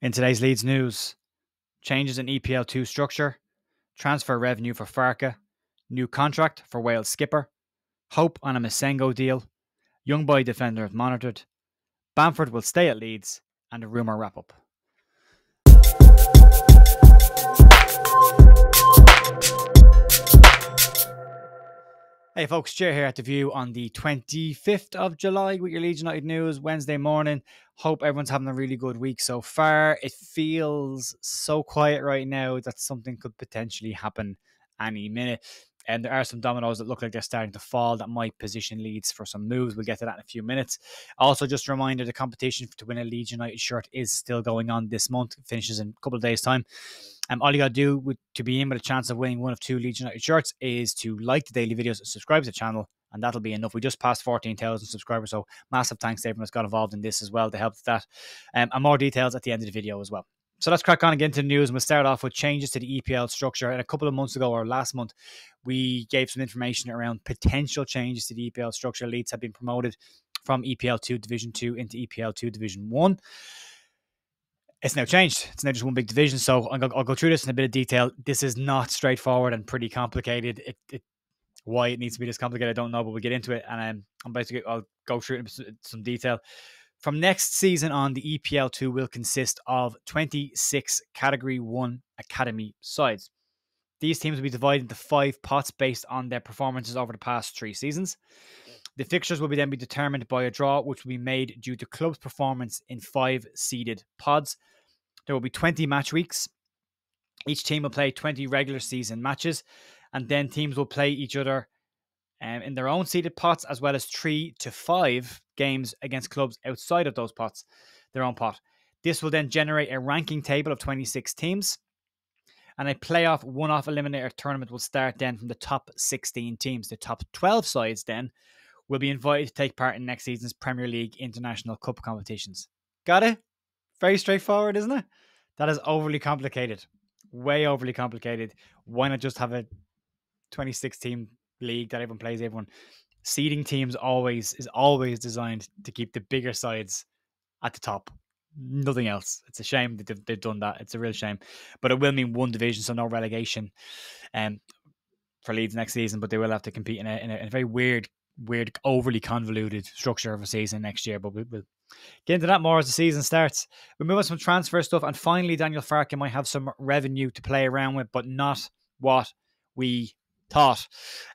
In today's Leeds news, changes in EPL2 structure, transfer revenue for Farke, new contract for Wales skipper, hope on a Massengo deal, young boy defender monitored, Bamford will stay at Leeds, and a rumour wrap up. Hey folks, Ger here at the View on the 25th of July with your Leeds United news Wednesday morning. Hope everyone's having a really good week so far. It feels so quiet right now that something could potentially happen any minute. And there are some dominoes that look like they're starting to fall that might position Leeds for some moves. We'll get to that in a few minutes. Also, just a reminder the competition to win a Leeds United shirt is still going on this month. It finishes in a couple of days' time. Um, all you got to do with, to be in with a chance of winning one of two Leeds United shirts is to like the daily videos, subscribe to the channel, and that'll be enough. We just passed 14,000 subscribers, so massive thanks to everyone that's got involved in this as well to help with that. Um, and more details at the end of the video as well. So let's crack on again to the news. And we'll start off with changes to the EPL structure. And a couple of months ago, or last month, we gave some information around potential changes to the EPL structure. Leeds have been promoted from EPL 2 Division 2 into EPL 2 Division 1. It's now changed. It's now just one big division. So I'll go, I'll go through this in a bit of detail. This is not straightforward and pretty complicated. It, it why it needs to be this complicated, I don't know, but we'll get into it. And um, I'm basically I'll go through it in some detail. From next season on, the EPL 2 will consist of 26 Category 1 Academy sides. These teams will be divided into five pots based on their performances over the past three seasons. The fixtures will be then be determined by a draw, which will be made due to club's performance in five seeded pods. There will be 20 match weeks. Each team will play 20 regular season matches, and then teams will play each other um, in their own seeded pots, as well as three to five games against clubs outside of those pots, their own pot. This will then generate a ranking table of 26 teams. And a playoff one off eliminator tournament will start then from the top 16 teams. The top 12 sides then will be invited to take part in next season's Premier League International Cup competitions. Got it? Very straightforward, isn't it? That is overly complicated. Way overly complicated. Why not just have a 26 team league that everyone plays, everyone. Seeding teams always is always designed to keep the bigger sides at the top. Nothing else. It's a shame that they've, they've done that. It's a real shame. But it will mean one division, so no relegation um, for Leeds next season. But they will have to compete in a, in a, in a very weird, weird, overly convoluted structure of a season next year. But we, will get into that more as the season starts. We move on to some transfer stuff, and finally, Daniel Farke might have some revenue to play around with, but not what we thought.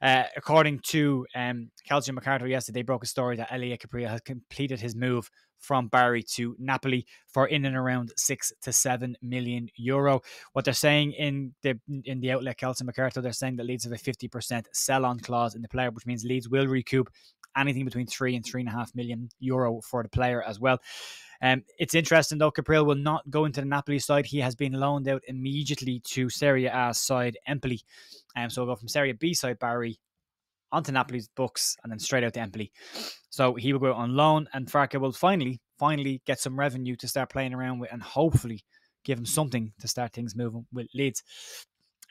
Uh, according to um, Calcio Mercato yesterday, they broke a story that Elia Caprile has completed his move from Bari to Napoli for in and around six to seven million euro. What they're saying in the in the outlet Calcio Mercato, they're saying that Leeds have a fifty percent sell-on clause in the player, which means Leeds will recoup anything between three and three and a half million euro for the player as well. Um, it's interesting though, Caprile will not go into the Napoli side. He has been loaned out immediately to Serie A side Empoli. Um, so we'll go from Serie B side Bari onto Napoli's books and then straight out to Empoli. So he will go on loan and Farke will finally, finally get some revenue to start playing around with and hopefully give him something to start things moving with Leeds.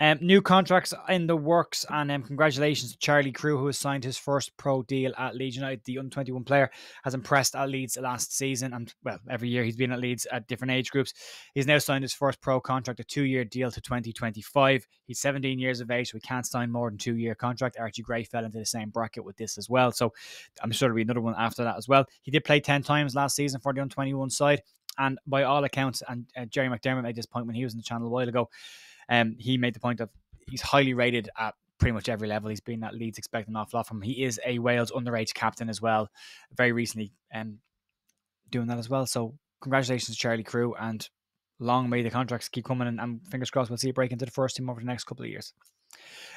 Um, new contracts in the works, and um, congratulations to Charlie Crew, who has signed his first pro deal at Leeds United. The under 21 player has impressed at Leeds last season, and well, every year he's been at Leeds at different age groups. He's now signed his first pro contract, a two year deal to 2025. He's 17 years of age, so he can't sign more than two year contract. Archie Gray fell into the same bracket with this as well, so I'm sure there'll be another one after that as well. He did play 10 times last season for the under 21 side, and by all accounts, and uh, Jerry McDermott made this point when he was in the channel a while ago. Um, he made the point of he's highly rated at pretty much every level. He's been at Leeds expecting an awful lot from him. He is a Wales underage captain as well, very recently um, doing that as well. So congratulations to Charlie Crew and long may the contracts keep coming and, and fingers crossed we'll see a break into the first team over the next couple of years.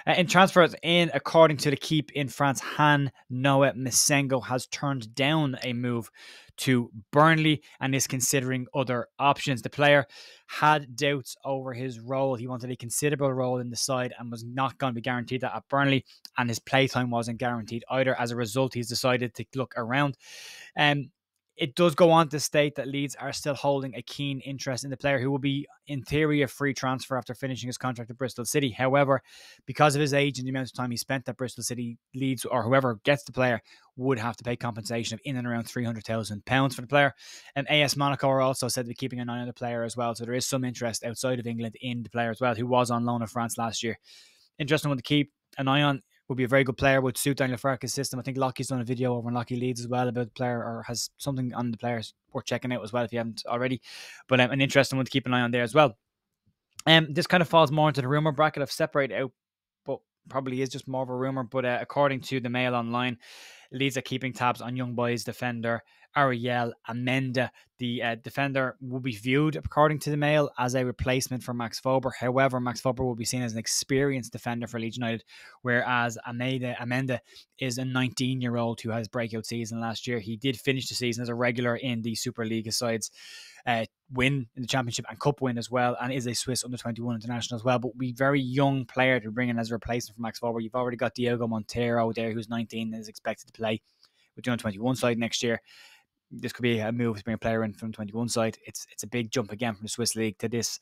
In transfers in, according to the keep in France, Han Noah Massengo has turned down a move to Burnley and is considering other options. The player had doubts over his role. He wanted a considerable role in the side and was not going to be guaranteed that at Burnley, and his playtime wasn't guaranteed either. As a result, he's decided to look around. Um, it does go on to state that Leeds are still holding a keen interest in the player who will be, in theory, a free transfer after finishing his contract at Bristol City. However, because of his age and the amount of time he spent at Bristol City, Leeds or whoever gets the player would have to pay compensation of in and around £300,000 for the player. And AS Monaco are also said to be keeping an eye on the player as well. So there is some interest outside of England in the player as well, who was on loan in France last year. Interesting one to keep an eye on would be a very good player, would suit Daniel Farke's system. I think Lockie's done a video over on Lockie Leeds as well about the player or has something on the players worth checking out as well if you haven't already. But um, an interesting one to keep an eye on there as well. Um, this kind of falls more into the rumor bracket. I've separated out, but probably is just more of a rumor. But uh, according to the Mail Online, Leeds are keeping tabs on young boys defender Aurele Amenda. The uh, defender will be viewed, according to the Mail, as a replacement for Max Wöber. However, Max Wöber will be seen as an experienced defender for Leeds United, whereas Amanda, Amenda is a 19 year old who has breakout season last year. He did finish the season as a regular in the Super League sides. Uh, win in the championship and cup win as well, and is a Swiss under 21 international as well. But be very young player to bring in as a replacement for Max Wöber. You've already got Diego Monteiro there, who's 19 and is expected to play with the under 21 side next year this could be a move to bring a player in from 21 side. It's it's a big jump again from the Swiss league to this.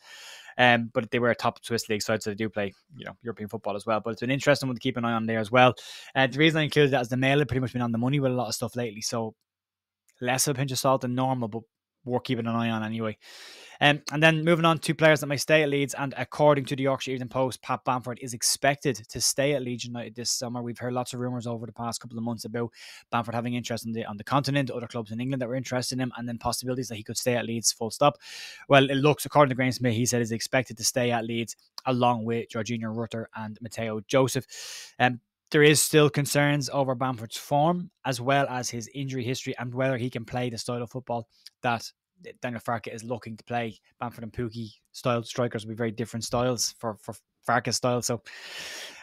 Um, but they were a top Swiss league side, so they do play, you know, European football as well. But it's an interesting one to keep an eye on there as well. Uh, the reason I included that is the mail had pretty much been on the money with a lot of stuff lately, so less of a pinch of salt than normal, but worth keeping an eye on anyway. Um, and then moving on to players that may stay at Leeds, and according to the Yorkshire Evening Post, Pat Bamford is expected to stay at Leeds United this summer. We've heard lots of rumours over the past couple of months about Bamford having interest on the on the continent, other clubs in England that were interested in him, and then possibilities that he could stay at Leeds full stop. Well, it looks, according to Graham Smyth, he said is expected to stay at Leeds along with Georginio Rutter and Mateo Joseph. Um, there is still concerns over Bamford's form as well as his injury history and whether he can play the style of football that Daniel Farke is looking to play. Bamford and Pukki style strikers will be very different styles for for Farke's style. So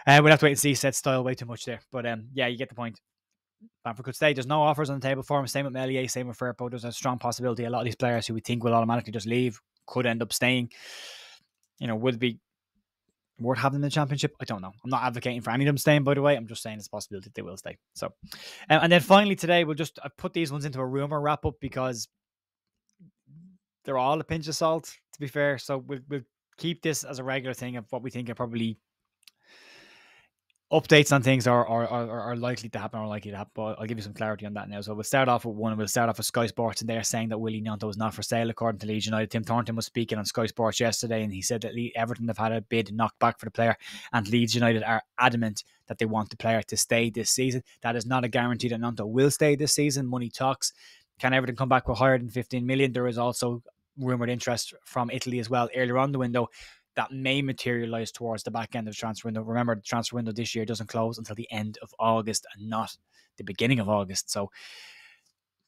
uh, we'll have to wait and see. Set style way too much there, but um, yeah, you get the point. Bamford could stay. There's no offers on the table for him. Same with Meslier, same with Firpo. There's a strong possibility. A lot of these players who we think will automatically just leave could end up staying. You know, would be worth having in the championship? I don't know. I'm not advocating for any of them staying, by the way. I'm just saying it's a possibility they will stay. So, um, and then finally today, we'll just I put these ones into a rumor wrap up because they're all a pinch of salt, to be fair. So we'll, we'll keep this as a regular thing of what we think are probably updates on things are, are, are, are likely to happen or likely to happen. But I'll give you some clarity on that now. So we'll start off with one. We'll start off with Sky Sports, and they're saying that Willie Gnonto is not for sale, according to Leeds United. Tim Thornton was speaking on Sky Sports yesterday, and he said that Everton have had a bid knocked back for the player, and Leeds United are adamant that they want the player to stay this season. That is not a guarantee that Gnonto will stay this season. Money talks. Can Everton come back with higher than 15 million? There is also rumored interest from Italy as well earlier on the window that may materialize towards the back end of the transfer window. Remember, the transfer window this year doesn't close until the end of August and not the beginning of August. So,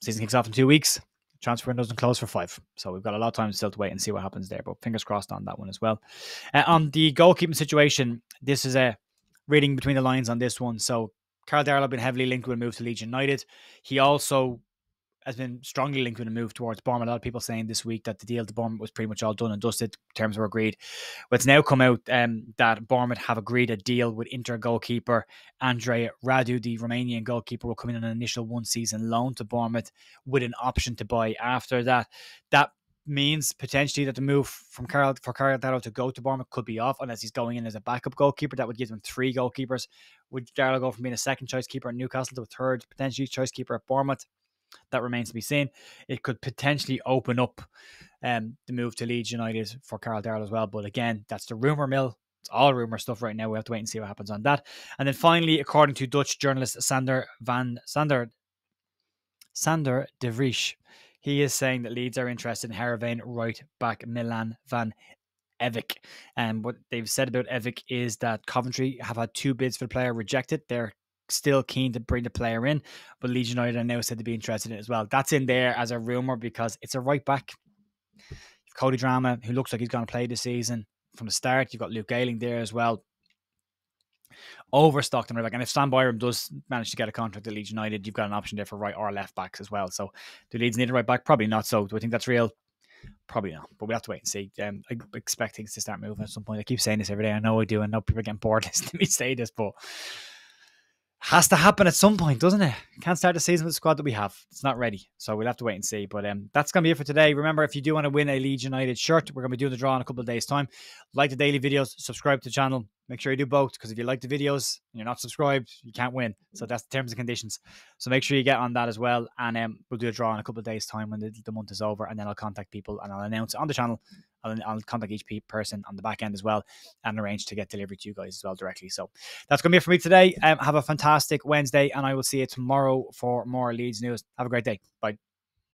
season kicks off in two weeks. Transfer window doesn't close for five. So, we've got a lot of time still to wait and see what happens there. But fingers crossed on that one as well. Uh, on the goalkeeping situation, this is a reading between the lines on this one. So, Karl Darlow been heavily linked with a move to Leeds United. He also has been strongly linked with a move towards Bournemouth. A lot of people saying this week that the deal to Bournemouth was pretty much all done and dusted. Terms were agreed. But it's now come out um, that Bournemouth have agreed a deal with Inter goalkeeper Andrei Radu. The Romanian goalkeeper will come in on an initial one season loan to Bournemouth with an option to buy after that. That means potentially that the move from Karl for Darlow to go to Bournemouth could be off unless he's going in as a backup goalkeeper. That would give them three goalkeepers. Would Darlow go from being a second choice keeper at Newcastle to a third potentially choice keeper at Bournemouth? That remains to be seen. It could potentially open up um, the move to Leeds United for Karl Darlow as well. But again, that's the rumour mill. It's all rumour stuff right now. We have to wait and see what happens on that. And then finally, according to Dutch journalist Sander van Sander Sander de Vries, he is saying that Leeds are interested in Heerenveen right back Milan van Ewijk. And what they've said about Ewijk is that Coventry have had two bids for the player rejected. They're still keen to bring the player in, but Leeds United are now said to be interested in it as well. That's in there as a rumor because it's a right back. Cody Drameh, who looks like he's going to play this season from the start. You've got Luke Ayling there as well. Overstocked in right back. And if Sam Byram does manage to get a contract at Leeds United, you've got an option there for right or left backs as well. So do Leeds need a right back? Probably not. So do I think that's real? Probably not, but we have to wait and see. Um, I expect things to start moving at some point. I keep saying this every day. I know I do. I know people are getting bored listening to me say this, but has to happen at some point, doesn't it? Can't start the season with the squad that we have. It's not ready. So we'll have to wait and see. But um, that's going to be it for today. Remember, if you do want to win a Leeds United shirt, we're going to be doing the draw in a couple of days' time. Like the daily videos, subscribe to the channel. Make sure you do both because if you like the videos and you're not subscribed, you can't win. So that's the terms and conditions. So make sure you get on that as well. And um, we'll do a draw in a couple of days' time when the, the month is over. And then I'll contact people and I'll announce it on the channel I'll, I'll, contact each person on the back end as well and arrange to get delivery to you guys as well directly. So that's going to be it for me today. Um, have a fantastic Wednesday, and I will see you tomorrow for more Leeds news. Have a great day. Bye.